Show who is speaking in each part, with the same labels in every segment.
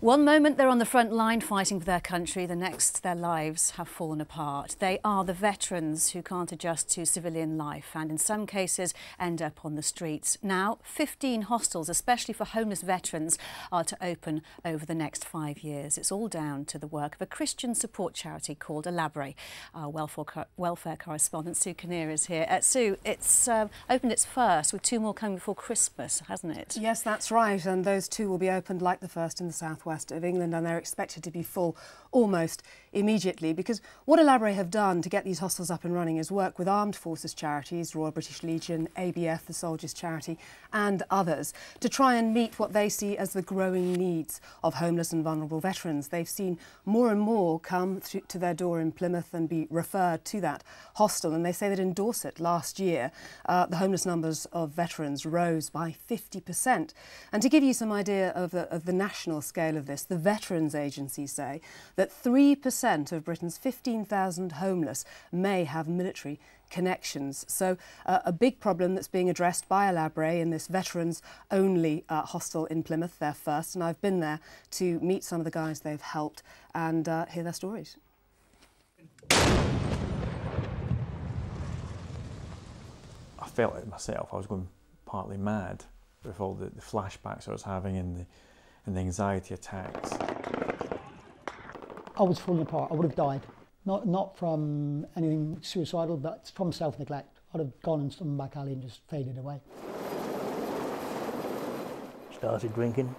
Speaker 1: One moment they're on the front line fighting for their country, the next their lives have fallen apart. They are the veterans who can't adjust to civilian life and in some cases end up on the streets. Now 15 hostels, especially for homeless veterans, are to open over the next five years. It's all down to the work of a Christian support charity called Alabare. Our welfare, welfare correspondent Sue Kinnear is here. Uh, Sue, it's uh, opened its first with two more coming before Christmas, hasn't it?
Speaker 2: Yes, that's right and those two will be opened like the first in the southwest southwest of England and they're expected to be full almost immediately because what Alabare have done to get these hostels up and running is work with armed forces charities, Royal British Legion, ABF, the Soldiers Charity and others to try and meet what they see as the growing needs of homeless and vulnerable veterans. They've seen more and more come to their door in Plymouth and be referred to that hostel and they say that in Dorset last year uh, the homeless numbers of veterans rose by 50%. And to give you some idea of the, of the national scale of this, the Veterans Agency say that 3% of Britain's 15,000 homeless may have military connections. So uh, a big problem that's being addressed by Alabare in this veterans only uh, hostel in Plymouth, their first, and I've been there to meet some of the guys they've helped and uh, hear their stories.
Speaker 3: I felt it myself, I was going partly mad with all the, the flashbacks I was having and the, and the anxiety attacks.
Speaker 4: I was falling apart. I would have died. Not, not from anything suicidal, but from self-neglect. I'd have gone in some back alley and just faded away.
Speaker 5: Started drinking,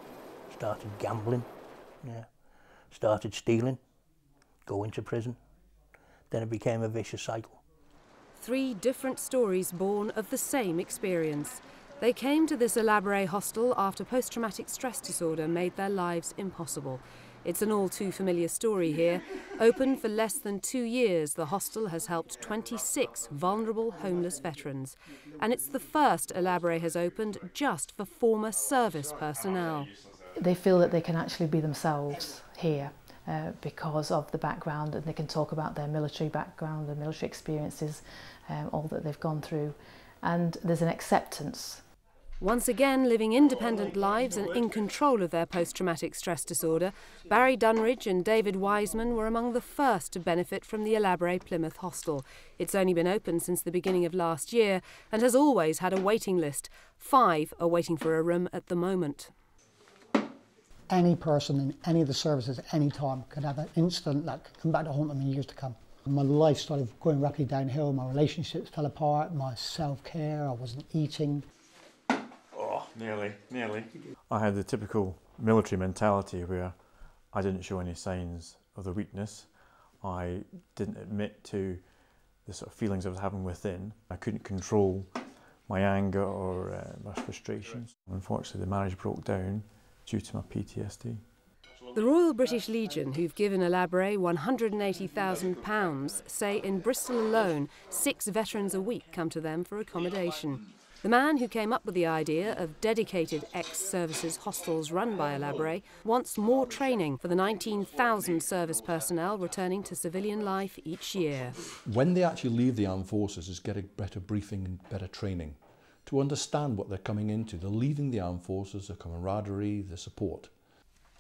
Speaker 5: started gambling, yeah. started stealing, going to prison. Then it became a vicious cycle.
Speaker 6: Three different stories born of the same experience. They came to this Alabare hostel after post-traumatic stress disorder made their lives impossible. It's an all too familiar story here. Open for less than two years, the hostel has helped 26 vulnerable homeless veterans. And it's the first Alabare has opened just for former service personnel.
Speaker 7: They feel that they can actually be themselves here. Uh, because of the background and they can talk about their military background, their military experiences, um, all that they've gone through. And there's an acceptance
Speaker 6: once again, living independent lives and in control of their post traumatic stress disorder, Barry Dunridge and David Wiseman were among the first to benefit from the Alabare Plymouth Hostel. It's only been open since the beginning of last year and has always had a waiting list. Five are waiting for a room at the moment.
Speaker 4: Any person in any of the services at any time could have an incident that could come back to haunt them in years to come. My life started going rapidly downhill, my relationships fell apart, my self care, I wasn't eating.
Speaker 3: Nearly, nearly. I had the typical military mentality where I didn't show any signs of the weakness. I didn't admit to the sort of feelings I was having within. I couldn't control my anger or uh, my frustrations. Unfortunately, the marriage broke down due to my PTSD.
Speaker 6: The Royal British Legion, who've given Alabare £180,000, say in Bristol alone, six veterans a week come to them for accommodation. The man who came up with the idea of dedicated ex-services hostels run by Alabare wants more training for the 19,000 service personnel returning to civilian life each year.
Speaker 8: When they actually leave the armed forces is get a better briefing and better training to understand what they're coming into. They're leaving the armed forces, the camaraderie, the support.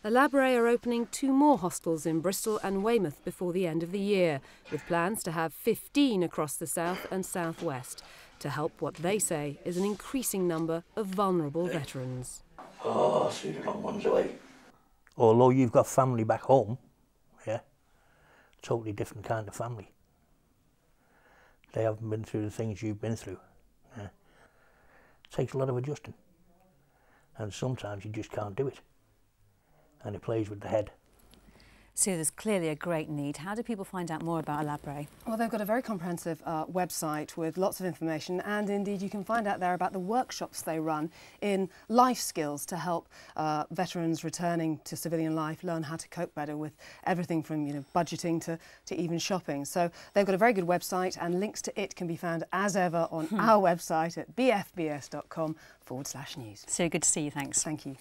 Speaker 6: Alabare are opening two more hostels in Bristol and Weymouth before the end of the year, with plans to have 15 across the south and southwest to help what they say is an increasing number of vulnerable veterans.
Speaker 5: Oh, see the long ones away. Although you've got family back home, yeah, totally different kind of family. They haven't been through the things you've been through. Yeah. It takes a lot of adjusting. And sometimes you just can't do it. And it plays with the head.
Speaker 1: So there's clearly a great need. How do people find out more about Alabare?
Speaker 2: Well, they've got a very comprehensive uh, website with lots of information and indeed you can find out there about the workshops they run in life skills to help uh, veterans returning to civilian life learn how to cope better with everything from you know budgeting to, to even shopping. So they've got a very good website and links to it can be found as ever on hmm. our website at bfbs.com forward slash news.
Speaker 1: So good to see you. Thanks.
Speaker 2: Thank you.